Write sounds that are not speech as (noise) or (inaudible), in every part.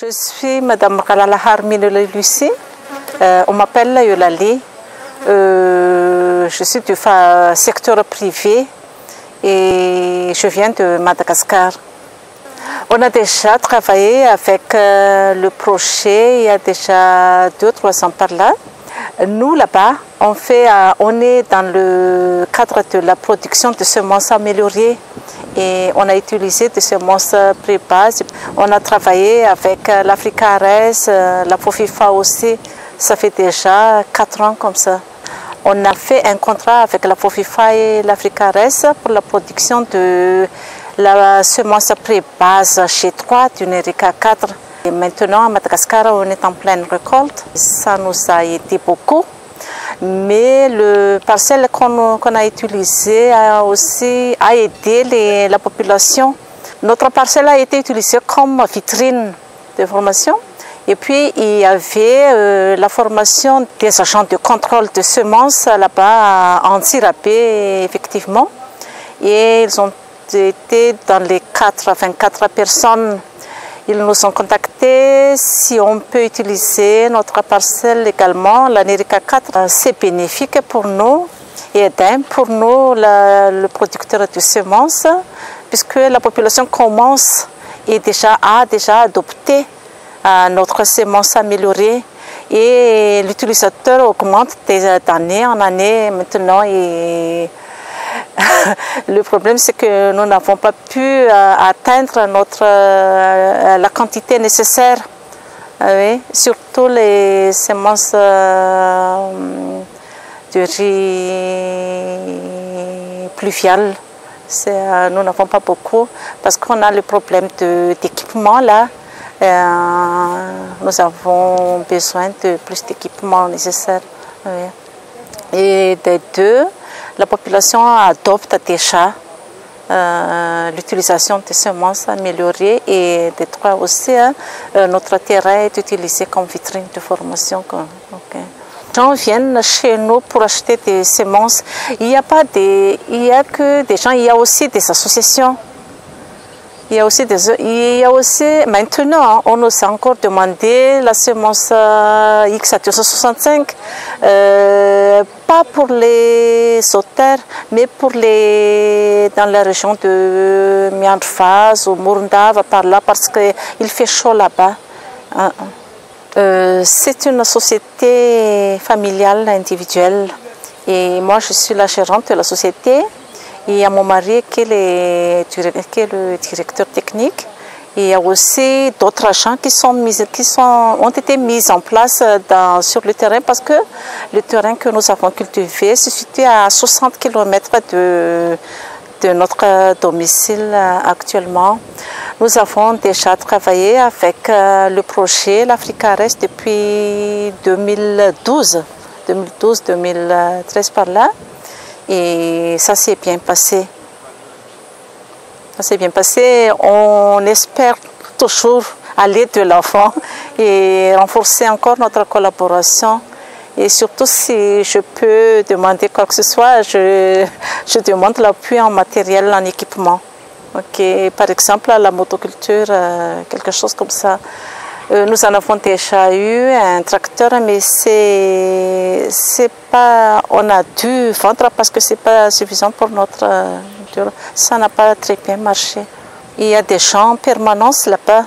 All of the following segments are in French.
Je suis Madame Kalalahar Minole Lucie. Euh, on m'appelle Yolali. Euh, je suis du secteur privé et je viens de Madagascar. On a déjà travaillé avec euh, le projet il y a déjà deux, trois ans par là. Nous, là-bas, on, on est dans le cadre de la production de semences améliorées et on a utilisé des semences pré-base. On a travaillé avec euh, l'Africa Res, la FOFIFA aussi. Ça fait déjà quatre ans comme ça. On a fait un contrat avec la FOFIFA et l'Africa Res pour la production de la semence pré-base chez 3 d'une Erika 4. Et maintenant, à Madagascar, on est en pleine récolte. Ça nous a aidé beaucoup. Mais le parcelle qu'on a utilisé a aussi aidé la population. Notre parcelle a été utilisée comme vitrine de formation. Et puis, il y avait euh, la formation des agents de contrôle de semences là-bas en Sirapé, effectivement. Et ils ont été dans les 4, enfin 4 personnes. Ils nous ont contactés si on peut utiliser notre parcelle également, l'Anérica 4. C'est bénéfique pour nous et pour nous, le producteur de semences, puisque la population commence et déjà, a déjà adopté notre semence améliorée et l'utilisateur augmente d'année en année maintenant. Et (laughs) le problème, c'est que nous n'avons pas pu euh, atteindre notre, euh, la quantité nécessaire, euh, surtout les semences de riz pluvial. nous n'avons pas beaucoup parce qu'on a le problème d'équipement là. nous avons besoin de plus d'équipements nécessaires. Et des deux, la population adopte déjà euh, l'utilisation des semences améliorées et des trois aussi, hein, euh, notre terrain est utilisé comme vitrine de formation. Les gens viennent chez nous pour acheter des semences. Il n'y a pas des, il y a que des gens, il y a aussi des associations il y a aussi, des, il y a aussi maintenant, on nous a encore demandé la semence euh, X265, euh, pas pour les sauteurs, mais pour les dans la région de Mianfaz ou Mourndava, par là, parce qu'il fait chaud là-bas. Hein. Euh, c'est une société familiale individuelle et moi je suis la gérante de la société. Y a mon mari qui est, le directeur technique. Il y a aussi d'autres agents qui, sont mis, qui sont, ont été mis en place dans, sur le terrain parce que le terrain que nous avons cultivé se situe à 60 km de, de notre domicile actuellement. Nous avons déjà travaillé avec euh, le projet l'Africa Rest depuis 2012, 2012-2013 par là. Et ça s'est bien passé. Ça s'est bien passé. On espère toujours aller de l'avant et renforcer encore notre collaboration. Et surtout, si je peux demander quoi que ce soit, je, je demande l'appui en matériel, en équipement. Par exemple, la motoculture, euh, quelque chose comme ça. Euh, nous en avons déjà eu un tracteur, mais c'est pas, on a dû vendre parce que c'est pas suffisant pour notre, ça n'a pas très bien marché. Il y a des gens en permanence là-bas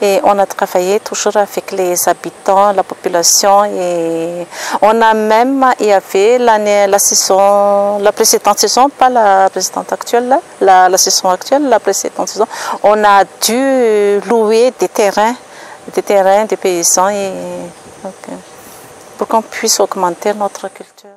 et on a travaillé toujours avec les habitants, la population et on a même, il y avait l'année, la saison, la précédente saison, pas la précédente actuelle, la, la saison actuelle, la précédente saison, on a dû louer des terrains des terrains, des paysans, et, pour qu'on puisse augmenter notre culture.